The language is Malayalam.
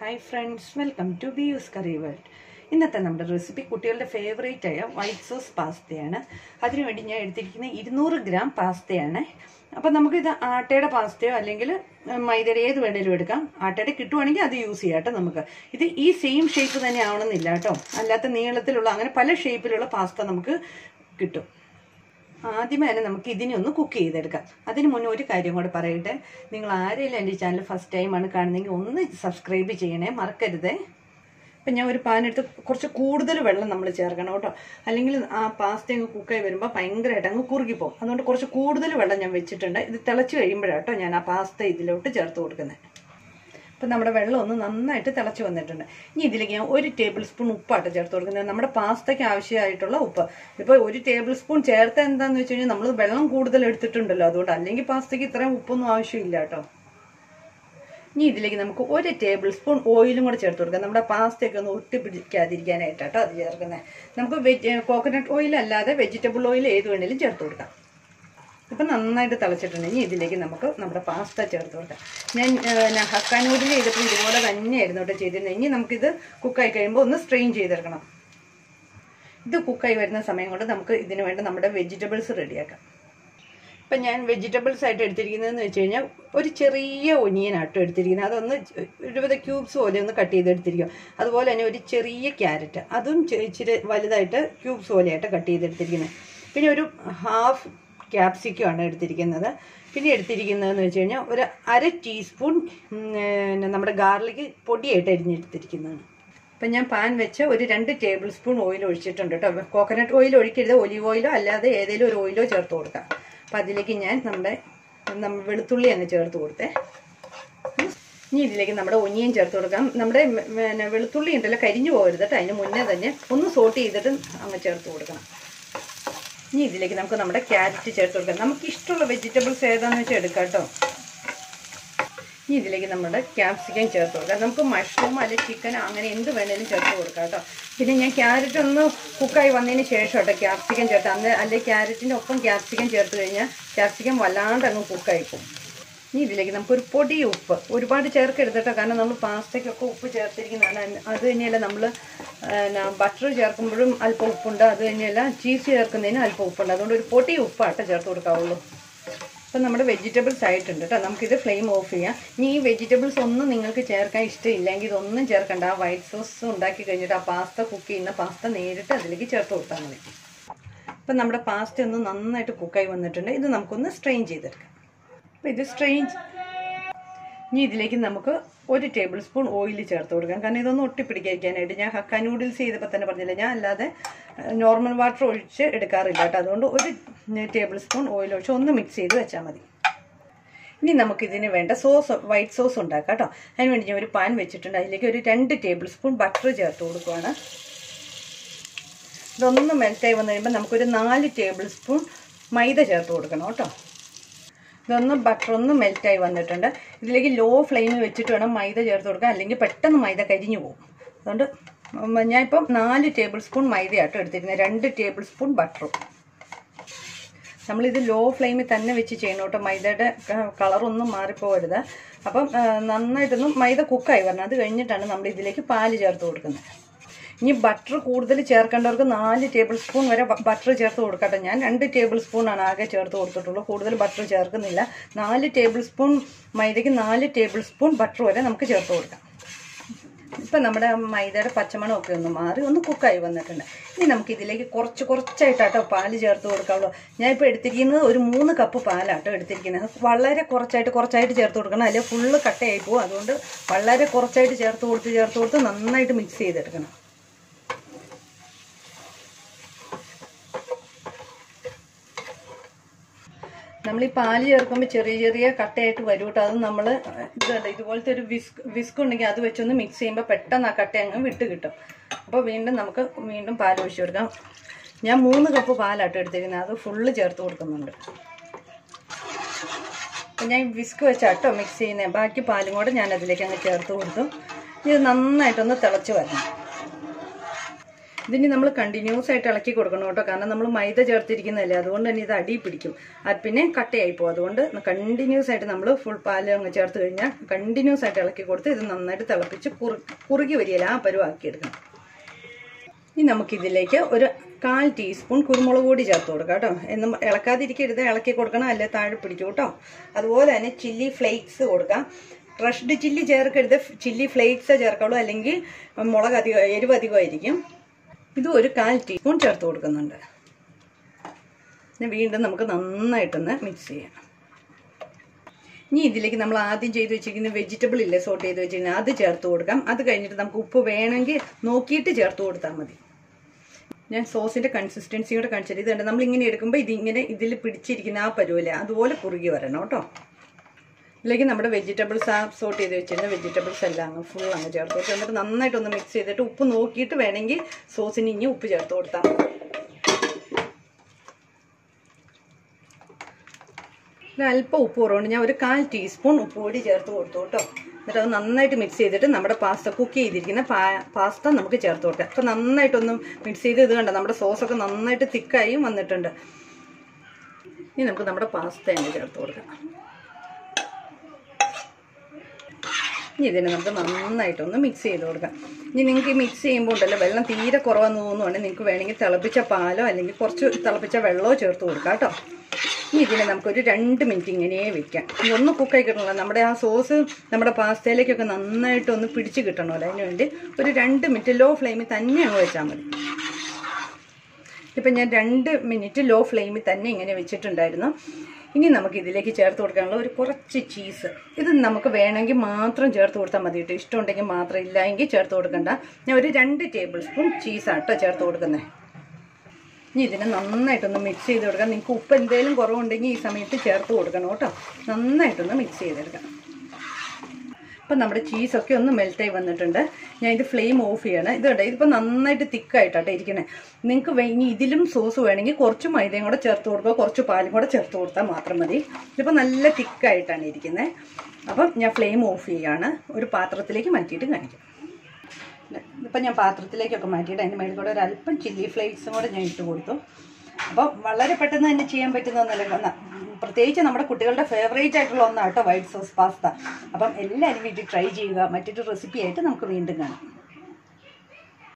Hi friends welcome to B use curry world ഇന്നത്തെ നമ്മുടെ റെസിപ്പി കുട്ടികളുടെ ഫേവറേറ്റ് ആയ വൈറ്റ് സോസ് പാസ്തയാണ്. അതിനുവേണ്ടി ഞാൻ എടുത്തിരിക്കുന്ന ഇരുന്നൂറ് ഗ്രാം പാസ്തയാണ്. അപ്പം നമുക്കിത് ആട്ടയുടെ പാസ്തയോ അല്ലെങ്കിൽ മൈദയുടെ ഏത് വേണേലും എടുക്കാം. ആട്ടയുടെ കിട്ടുവാണെങ്കിൽ അത് യൂസ് ചെയ്യാം കേട്ടോ നമുക്ക്. ഇത് ഈ സെയിം ഷേപ്പ് തന്നെ ആവണമെന്നില്ല കേട്ടോ. അല്ലാത്ത നീളത്തിലുള്ള അങ്ങനെ പല ഷേപ്പിലുള്ള പാസ്ത നമുക്ക് കിട്ടും. ആദ്യമേ തന്നെ നമുക്ക് ഇതിനെ ഒന്ന് കുക്ക് ചെയ്തെടുക്കാം. അതിന് മുന്നേ ഒരു കാര്യം കൂടെ പറയട്ടെ. നിങ്ങൾ ആരെങ്കിലും എന്റെ ചാനൽ ഫസ്റ്റ് ടൈമാണ് കാണുന്നതെങ്കിൽ ഒന്ന് സബ്സ്ക്രൈബ് ചെയ്യണേ മറക്കരുതേ. ഇപ്പം ഞാൻ ഒരു പാനെടുത്ത് കുറച്ച് കൂടുതൽ വെള്ളം നമ്മൾ ചേർക്കണം കേട്ടോ. അല്ലെങ്കിൽ ആ പാസ്ത അങ്ങ് കുക്കായി വരുമ്പോൾ ഭയങ്കരമായിട്ട് അങ്ങ് കുറുകിപ്പോകും അതുകൊണ്ട് കുറച്ച് കൂടുതൽ വെള്ളം ഞാൻ വെച്ചിട്ടുണ്ട്. ഇത് തിളച്ച് കഴിയുമ്പോഴാണ് കേട്ടോ ഞാൻ ആ പാസ്ത ഇതിലോട്ട് ചേർത്ത് കൊടുക്കുന്നത്. അപ്പം നമ്മുടെ വെള്ളം ഒന്ന് നന്നായിട്ട് തിളച്ച് വന്നിട്ടുണ്ട്. ഇനി ഇതിലേക്ക് ഞാൻ ഒരു ടേബിൾ സ്പൂൺ ഉപ്പാട്ട് ചേർത്ത് കൊടുക്കുന്നത്. നമ്മുടെ പാസ്തയ്ക്ക് ആവശ്യമായിട്ടുള്ള ഉപ്പ്. ഇപ്പോൾ ഒരു ടേബിൾ സ്പൂൺ ചേർത്ത് എന്താണെന്ന് വെച്ച് കഴിഞ്ഞാൽ നമ്മൾ വെള്ളം കൂടുതൽ എടുത്തിട്ടുണ്ടല്ലോ. അതുകൊണ്ട് അല്ലെങ്കിൽ പാസ്തയ്ക്ക് ഇത്രയും ഉപ്പൊന്നും ആവശ്യമില്ല കേട്ടോ. ഇനി ഇതിലേക്ക് നമുക്ക് ഒരു ടേബിൾ സ്പൂൺ ഓയിലും കൂടെ ചേർത്ത് കൊടുക്കാം. നമ്മുടെ പാസ്തയൊക്കെ ഒന്ന് ഒട്ടിപ്പിടിക്കാതിരിക്കാനായിട്ടാട്ടോ അത് ചേർക്കുന്നത് നമുക്ക് വെജ് കോക്കനട്ട് ഓയിൽ അല്ലാതെ വെജിറ്റബിൾ ഓയിൽ ഏത് വേണേലും ചേർത്ത് കൊടുക്കാം. ഇപ്പം നന്നായിട്ട് തിളച്ചിട്ടുണ്ട്. ഇനി ഇതിലേക്ക് നമുക്ക് നമ്മുടെ പാസ്ത ചേർത്ത് കൊടുക്കാം. ഞാൻ ഞാൻ ഹക്കാൻ ചെയ്തപ്പോൾ ഇതുപോലെ തന്നെയായിരുന്നു കേട്ടോ ചെയ്തിരുന്നത്. ഇനി നമുക്കിത് കുക്കായി കഴിയുമ്പോൾ ഒന്ന് സ്ട്രെയിൻ ചെയ്തെടുക്കണം. ഇത് കുക്കായി വരുന്ന സമയം കൊണ്ട് നമുക്ക് ഇതിന് വേണ്ട നമ്മുടെ വെജിറ്റബിൾസ് റെഡിയാക്കാം ഇപ്പം ഞാൻ വെജിറ്റബിൾസ് ആയിട്ട് എടുത്തിരിക്കുന്നതെന്ന് വെച്ച് കഴിഞ്ഞാൽ ഒരു ചെറിയ ഒനിയനാട്ടോ എടുത്തിരിക്കുന്നത്. അതൊന്ന് ഇരുപത് ക്യൂബ്സ് പോലെ ഒന്ന് കട്ട് ചെയ്തെടുത്തിരിക്കും അതുപോലെ തന്നെ ഒരു ചെറിയ ക്യാരറ്റ് അതും ഇച്ചിരി വലുതായിട്ട് ക്യൂബ്സ് പോലെയായിട്ട് കട്ട് ചെയ്തെടുത്തിരിക്കുന്നത് പിന്നെ ഒരു ഹാഫ് ക്യാപ്സിക്കമാണ് എടുത്തിരിക്കുന്നത്. പിന്നെ എടുത്തിരിക്കുന്നതെന്ന് വെച്ച് കഴിഞ്ഞാൽ ഒരു അര ടീസ്പൂൺ നമ്മുടെ ഗാർലിക് പൊടിയായിട്ട് അരിഞ്ഞെടുത്തിരിക്കുന്നതാണ്. അപ്പം ഞാൻ പാൻ വെച്ച് ഒരു രണ്ട് ടേബിൾ സ്പൂൺ ഓയിൽ ഒഴിച്ചിട്ടുണ്ട് കേട്ടോ. കോക്കനട്ട് ഓയിൽ ഒഴിക്കരുത് ഒലിവ് ഓയിലോ അല്ലാതെ ഏതെങ്കിലും ഒരു ഓയിലോ ചേർത്ത് കൊടുക്കാം. അപ്പം അതിലേക്ക് ഞാൻ നമ്മുടെ വെളുത്തുള്ളി അങ്ങ് ചേർത്ത് കൊടുത്തേ. ഇനി ഇതിലേക്ക് നമ്മുടെ ഒനിയൻ ചേർത്ത് കൊടുക്കാം. നമ്മുടെ വെളുത്തുള്ളി ഉണ്ടല്ലോ കരിഞ്ഞു പോകരുത് കേട്ടോ. അതിന് മുന്നേ തന്നെ ഒന്ന് സോട്ട് ചെയ്തിട്ട് അങ്ങ് ചേർത്ത് കൊടുക്കണം. ഇനി ഇതിലേക്ക് നമുക്ക് നമ്മുടെ ക്യാരറ്റ് ചേർത്ത് കൊടുക്കാം. നമുക്ക് ഇഷ്ടമുള്ള വെജിറ്റബിൾസ് ഏതാണെന്ന് വെച്ചാൽ എടുക്കാം കേട്ടോ. ഇനി ഇതിലേക്ക് നമ്മുടെ ക്യാപ്സിക്കം ചേർത്ത് കൊടുക്കാം. നമുക്ക് മഷ്റൂം അല്ലെങ്കിൽ ചിക്കൻ അങ്ങനെ എന്ത് വേണേലും ചേർത്ത് കൊടുക്കാം കേട്ടോ. പിന്നെ ഞാൻ ക്യാരറ്റ് ഒന്ന് കുക്കായി വന്നതിന് ശേഷം കേട്ടോ ക്യാപ്സിക്കം ചേർത്ത്. അന്ന് അല്ലെങ്കിൽ ക്യാരറ്റിന്റെ ഒപ്പം ക്യാപ്സിക്കം ചേർത്ത് കഴിഞ്ഞാൽ ക്യാപ്സിക്കം വല്ലാണ്ട് അങ്ങ് കുക്കായി പോകും. ഇനി ഇതിലേക്ക് നമുക്കൊരു പൊടി ഉപ്പ്. ഒരുപാട് ചേർക്കരുത് കേട്ടോ. കാരണം നമ്മൾ പാസ്തയ്ക്കൊക്കെ ഉപ്പ് ചേർത്തിരിക്കുന്നതാണ്. അത് തന്നെയല്ല നമ്മൾ ബട്ടർ ചേർക്കുമ്പോഴും അല്പം ഉപ്പുണ്ട്. അത് കഴിഞ്ഞാൽ ചീസ് ചേർക്കുന്നതിന് അല്പം ഉപ്പുണ്ട്. അതുകൊണ്ട് ഒരു പൊടി ഉപ്പാട്ട ചേർത്ത് കൊടുക്കാവുള്ളൂ. അപ്പം നമ്മുടെ വെജിറ്റബിൾസ് ആയിട്ടുണ്ട് കേട്ടോ നമുക്കിത് ഫ്ലെയിം ഓഫ് ചെയ്യാം. ഇനി ഈ വെജിറ്റബിൾസ് ഒന്നും നിങ്ങൾക്ക് ചേർക്കാൻ ഇഷ്ടമില്ലെങ്കിൽ ഇതൊന്നും ചേർക്കണ്ട. ആ വൈറ്റ് സോസ് ഉണ്ടാക്കി കഴിഞ്ഞിട്ട് ആ പാസ്ത കുക്ക് ചെയ്യുന്ന പാസ്ത നേരിട്ട് അതിലേക്ക് ചേർത്ത് കൊടുത്താൽ മതി. അപ്പം നമ്മുടെ പാസ്ത ഒന്ന് നന്നായിട്ട് കുക്കായി വന്നിട്ടുണ്ട്. ഇത് നമുക്കൊന്ന് സ്ട്രെയിൻ ചെയ്തെടുക്കാം. അപ്പോൾ ഇത് സ്ട്രെയിൻ ഇനി ഇതിലേക്ക് നമുക്ക് ഒരു ടേബിൾ സ്പൂൺ ഓയിൽ ചേർത്ത് കൊടുക്കാം. കാരണം ഇതൊന്നും ഒട്ടിപ്പിടിക്കാനായിട്ട് ഞാൻ ഹക്ക നൂഡിൽസ് ചെയ്തപ്പോൾ തന്നെ പറഞ്ഞില്ല ഞാൻ അല്ലാതെ നോർമൽ വാട്ടർ ഒഴിച്ച് എടുക്കാറില്ല കേട്ടോ. അതുകൊണ്ട് ഒരു ടേബിൾ സ്പൂൺ ഓയിൽ ഒഴിച്ച് ഒന്ന് മിക്സ് ചെയ്ത് വെച്ചാൽ മതി. ഇനി നമുക്കിതിന് വേണ്ട സോസ് വൈറ്റ് സോസ് ഉണ്ടാക്കാം കേട്ടോ. അതിന് വേണ്ടി ഞാൻ ഒരു പാൻ വെച്ചിട്ടുണ്ട്. അതിലേക്ക് ഒരു രണ്ട് ടേബിൾ സ്പൂൺ ബട്ടർ ചേർത്ത് കൊടുക്കുവാണ്. ഇതൊന്ന് മെൽറ്റായി വന്നു കഴിയുമ്പോൾ നമുക്കൊരു നാല് ടേബിൾ സ്പൂൺ മൈദ ചേർത്ത് കൊടുക്കണം കേട്ടോ. ഇതൊന്ന് ബട്ടർ ഒന്ന് മെൽറ്റായി വന്നിട്ടുണ്ട്. ഇതിലേക്ക് ലോ ഫ്ലെയിമിൽ വെച്ചിട്ട് വേണം മൈദ ചേർത്ത് കൊടുക്കാൻ. അല്ലെങ്കിൽ പെട്ടെന്ന് മൈദ കരിഞ്ഞു പോകും. അതുകൊണ്ട് ഞാനിപ്പം നാല് ടേബിൾ സ്പൂൺ മൈദയാട്ടോ എടുത്തിരുന്നത് രണ്ട് ടേബിൾ സ്പൂൺ ബട്ടറും നമ്മളിത് ലോ ഫ്ലെയിമിൽ തന്നെ വെച്ച് ചെയ്യണം കേട്ടോ. മൈദയുടെ കളറൊന്നും മാറിപ്പോകരുത്. അപ്പം നന്നായിട്ടൊന്നും മൈദ കുക്കായി വരണം. അത് കഴിഞ്ഞിട്ടാണ് നമ്മൾ ഇതിലേക്ക് പാൽ ചേർത്ത് കൊടുക്കുന്നത്. ഇനി ബട്ടർ കൂടുതൽ ചേർക്കേണ്ടവർക്ക് നാല് ടേബിൾ സ്പൂൺ വരെ ബട്ടർ ചേർത്ത് കൊടുക്കട്ടെ. ഞാൻ രണ്ട് ടേബിൾ സ്പൂണാണ് ആകെ ചേർത്ത് കൊടുത്തിട്ടുള്ളൂ. കൂടുതൽ ബട്ടർ ചേർക്കുന്നില്ല. നാല് ടേബിൾ സ്പൂൺ മൈദയ്ക്ക് നാല് ടേബിൾ സ്പൂൺ ബട്ടർ വരെ നമുക്ക് ചേർത്ത് കൊടുക്കാം. ഇപ്പം നമ്മുടെ മൈദയുടെ പച്ചമണമൊക്കെ ഒന്ന് മാറി ഒന്ന് കുക്കായി വന്നിട്ടുണ്ട്. ഇനി നമുക്ക് ഇതിലേക്ക് കുറച്ച് കുറച്ചായിട്ടാട്ടോ പാൽ ചേർത്ത് കൊടുക്കാവുള്ളൂ. ഞാനിപ്പോൾ എടുത്തിരിക്കുന്നത് ഒരു മൂന്ന് കപ്പ് പാലാട്ടോ എടുത്തിരിക്കുന്നത്. വളരെ കുറച്ചായിട്ട് കുറച്ചായിട്ട് ചേർത്ത് കൊടുക്കണം. അല്ലെങ്കിൽ ഫുള്ള് കട്ടയായി പോകും അതുകൊണ്ട് വളരെ കുറച്ചായിട്ട് ചേർത്ത് കൊടുത്ത് ചേർത്ത് കൊടുത്ത് നന്നായിട്ട് മിക്സ് ചെയ്തെടുക്കണം. നമ്മൾ ഈ പാൽ ചേർക്കുമ്പോൾ ചെറിയ ചെറിയ കട്ടയായിട്ട് വരും കേട്ടോ. അത് നമ്മൾ ഇതുണ്ട് ഇതുപോലത്തെ ഒരു വിസ്ക് വിസ്ക് ഉണ്ടെങ്കിൽ അത് വെച്ചൊന്ന് മിക്സ് ചെയ്യുമ്പോൾ പെട്ടെന്ന് ആ കട്ട അങ്ങ് വിട്ട് കിട്ടും. അപ്പോൾ വീണ്ടും നമുക്ക് വീണ്ടും പാൽ ഒഴിച്ചു കൊടുക്കാം. ഞാൻ മൂന്ന് കപ്പ് പാലാട്ടോ എടുത്തിരിക്കുന്നത്. അത് ഫുള്ള് ചേർത്ത് കൊടുക്കുന്നുണ്ട്. അപ്പം ഞാൻ വിസ്ക് വെച്ചാട്ടോ മിക്സ് ചെയ്യുന്നത് ബാക്കി പാലും കൂടെ ഞാൻ അതിലേക്ക് അങ്ങ് ചേർത്ത് കൊടുത്തു. ഇത് നന്നായിട്ടൊന്ന് തിളച്ച് വരണം. ഇതിന് നമ്മൾ കണ്ടിന്യൂസ് ആയിട്ട് ഇളക്കി കൊടുക്കണം കേട്ടോ. കാരണം നമ്മൾ മൈദ ചേർത്തിരിക്കുന്നതല്ലേ? അതുകൊണ്ട് തന്നെ ഇത് അടി പിടിക്കും. അത് പിന്നെ കട്ടയായി പോകും. അതുകൊണ്ട് കണ്ടിന്യൂസ് ആയിട്ട് നമ്മൾ ഫുൾ പാൽ അങ്ങ് ചേർത്ത് കഴിഞ്ഞാൽ കണ്ടിന്യൂസ് ആയിട്ട് ഇളക്കി കൊടുത്ത് ഇത് നന്നായിട്ട് തിളപ്പിച്ച് കുറു കുറുകി വരികയില്ല ആ പരുവാക്കി എടുക്കണം. ഇനി നമുക്കിതിലേക്ക് ഒരു കാൽ ടീസ്പൂൺ കുരുമുളക് പൊടി ചേർത്ത് കൊടുക്കാം കേട്ടോ. എന്നും ഇളക്കാതിരിക്കരുത്. ഇളക്കി കൊടുക്കണം. അല്ലെ താഴെ പിടിക്കും കേട്ടോ. അതുപോലെ തന്നെ ചില്ലി ഫ്ലേക്സ് കൊടുക്കാം. ക്രഷ്ഡ് ചില്ലി ചേർക്കരുത്. ചില്ലി ഫ്ലേക്സ് ചേർക്കുള്ളൂ. അല്ലെങ്കിൽ മുളക് അധികം എരിവ് അധികമായിരിക്കും. ഇത് ഒരു കാൽ ടീസ്പൂൺ ചേർത്ത് കൊടുക്കുന്നുണ്ട്. പിന്നെ വീണ്ടും നമുക്ക് നന്നായിട്ടൊന്ന് മിക്സ് ചെയ്യാം. ഇനി ഇതിലേക്ക് നമ്മൾ ആദ്യം ചെയ്ത് വെച്ചിരിക്കുന്ന വെജിറ്റബിൾ ഇല്ലേ സോട്ട് ചെയ്ത് വെച്ചിരിക്കുന്നത് അത് ചേർത്ത് കൊടുക്കാം. അത് കഴിഞ്ഞിട്ട് നമുക്ക് ഉപ്പ് വേണമെങ്കിൽ നോക്കിയിട്ട് ചേർത്ത് കൊടുത്താൽ മതി. ഞാൻ സോസിന്റെ കൺസിസ്റ്റൻസിയോടെ കാണിച്ചത് നമ്മൾ ഇങ്ങനെ എടുക്കുമ്പോൾ ഇതിങ്ങനെ ഇതിൽ പിടിച്ചിരിക്കുന്ന ആ പരുവല്ലേ അതുപോലെ കുറുകി വരണം കേട്ടോ. ഇതിലേക്ക് നമ്മുടെ വെജിറ്റബിൾസ് ആ സോട്ട് ചെയ്ത് വെച്ചിരുന്ന വെജിറ്റബിൾസ് എല്ലാം അങ്ങ് ഫുൾ അങ്ങ് ചേർത്ത് കൊടുത്ത് എന്നിട്ട് നന്നായിട്ടൊന്ന് മിക്സ് ചെയ്തിട്ട് ഉപ്പ് നോക്കിയിട്ട് വേണമെങ്കിൽ സോസിന് ഇനി ഉപ്പ് ചേർത്ത് കൊടുത്താൽ മതി. അല്പം ഉപ്പ് കുറവുണ്ട്. ഞാൻ ഒരു കാൽ ടീസ്പൂൺ ഉപ്പ് പൊടി ചേർത്ത് കൊടുത്തു കേട്ടോ. എന്നിട്ട് അത് നന്നായിട്ട് മിക്സ് ചെയ്തിട്ട് നമ്മുടെ പാസ്ത കുക്ക് ചെയ്തിരിക്കുന്ന പാസ്ത നമുക്ക് ചേർത്ത് കൊടുക്കാം. അപ്പോൾ നന്നായിട്ടൊന്ന് മിക്സ് ചെയ്ത് ഇത് കണ്ട നമ്മുടെ സോസൊക്കെ നന്നായിട്ട് തിക്കായും വന്നിട്ടുണ്ട്. ഇനി നമുക്ക് നമ്മുടെ പാസ്ത തന്നെ ചേർത്ത് കൊടുക്കാം. ഇനി ഇതിനെ നമുക്ക് നന്നായിട്ടൊന്ന് മിക്സ് ചെയ്ത് കൊടുക്കാം. ഇനി നിങ്ങൾക്ക് മിക്സ് ചെയ്യുമ്പോൾ ഉണ്ടല്ലോ വെള്ളം തീരെ കുറവെന്ന് തോന്നുവാണെങ്കിൽ നിങ്ങൾക്ക് വേണമെങ്കിൽ തിളപ്പിച്ച പാലോ അല്ലെങ്കിൽ കുറച്ച് തിളപ്പിച്ച വെള്ളമോ ചേർത്ത് കൊടുക്കാം കേട്ടോ. ഇനി ഇതിനെ നമുക്കൊരു രണ്ട് മിനിറ്റ് ഇങ്ങനെ വെക്കാം. ഒന്ന് കുക്കായി കിട്ടണമല്ലോ. നമ്മുടെ ആ സോസ് നമ്മുടെ പാസ്തയിലേക്കൊക്കെ നന്നായിട്ടൊന്ന് പിടിച്ച് കിട്ടണമല്ലോ. അതിന് വേണ്ടി ഒരു രണ്ട് മിനിറ്റ് ലോ ഫ്ലെയിമിൽ തന്നെ അങ്ങ് വെച്ചാൽ മതി. ഇപ്പം ഞാൻ രണ്ട് മിനിറ്റ് ലോ ഫ്ലെയിമിൽ തന്നെ ഇങ്ങനെ വെച്ചിട്ടുണ്ടായിരുന്നു. ഇനി നമുക്ക് ഇതിലേക്ക് ചേർത്ത് കൊടുക്കാനുള്ള ഒരു കുറച്ച് ചീസ്. ഇത് നമുക്ക് വേണമെങ്കിൽ മാത്രം ചേർത്ത് കൊടുത്താൽ മതി കേട്ടോ. ഇഷ്ടമുണ്ടെങ്കിൽ മാത്രം ഇല്ല എങ്കിൽ ചേർത്ത് കൊടുക്കണ്ട. ഞാൻ ഒരു രണ്ട് ടേബിൾ സ്പൂൺ ചീസാട്ടോ ചേർത്ത് കൊടുക്കുന്നത്. ഇനി ഇതിനെ നന്നായിട്ടൊന്ന് മിക്സ് ചെയ്ത് കൊടുക്കാം നിങ്ങൾക്ക് ഉപ്പ് എന്തെങ്കിലും കുറവുണ്ടെങ്കിൽ ഈ സമയത്ത് ചേർത്ത് കൊടുക്കണം കേട്ടോ. നന്നായിട്ടൊന്ന് മിക്സ് ചെയ്തെടുക്കാം. അപ്പം നമ്മുടെ ചീസൊക്കെ ഒന്ന് മെൽറ്റായി വന്നിട്ടുണ്ട്. ഞാൻ ഇത് ഫ്ലെയിം ഓഫ് ചെയ്യണം. ഇത് കേട്ടോ ഇതിപ്പോൾ നന്നായിട്ട് തിക്കായിട്ടാട്ടെ ഇരിക്കണേ. നിങ്ങൾക്ക് ഇനി ഇതിലും സോസ് വേണമെങ്കിൽ കുറച്ച് മൈദയും കൂടെ ചേർത്ത് കൊടുക്കുക. കുറച്ച് പാലും കൂടെ ചേർത്ത് കൊടുത്താൽ മാത്രം മതി. ഇതിപ്പോൾ നല്ല തിക്കായിട്ടാണ് ഇരിക്കുന്നത് അപ്പം ഞാൻ ഫ്ലെയിം ഓഫ് ചെയ്യാണ്. ഒരു പാത്രത്തിലേക്ക് മാറ്റിയിട്ട് കാണിക്കാം. ഇപ്പം ഞാൻ പാത്രത്തിലേക്കൊക്കെ മാറ്റിയിട്ട് അതിന്റെ മേളിൽ കൂടെ ഒരു അല്പം ചില്ലി ഫ്ലേക്സും കൂടെ ഞാൻ ഇട്ട് കൊടുത്തു. അപ്പം വളരെ പെട്ടെന്ന് തന്നെ ചെയ്യാൻ പറ്റുന്ന ഒന്നല്ല. പ്രത്യേകിച്ച് നമ്മുടെ കുട്ടികളുടെ ഫേവറേറ്റ് ആയിട്ടുള്ള ഒന്നാണ് കേട്ടോ വൈറ്റ് സോസ് പാസ്ത അപ്പം എല്ലാവരും വീട്ടിൽ ട്രൈ ചെയ്യുക. മറ്റൊരു റെസിപ്പി ആയിട്ട് നമുക്ക് വീണ്ടും കാണാം.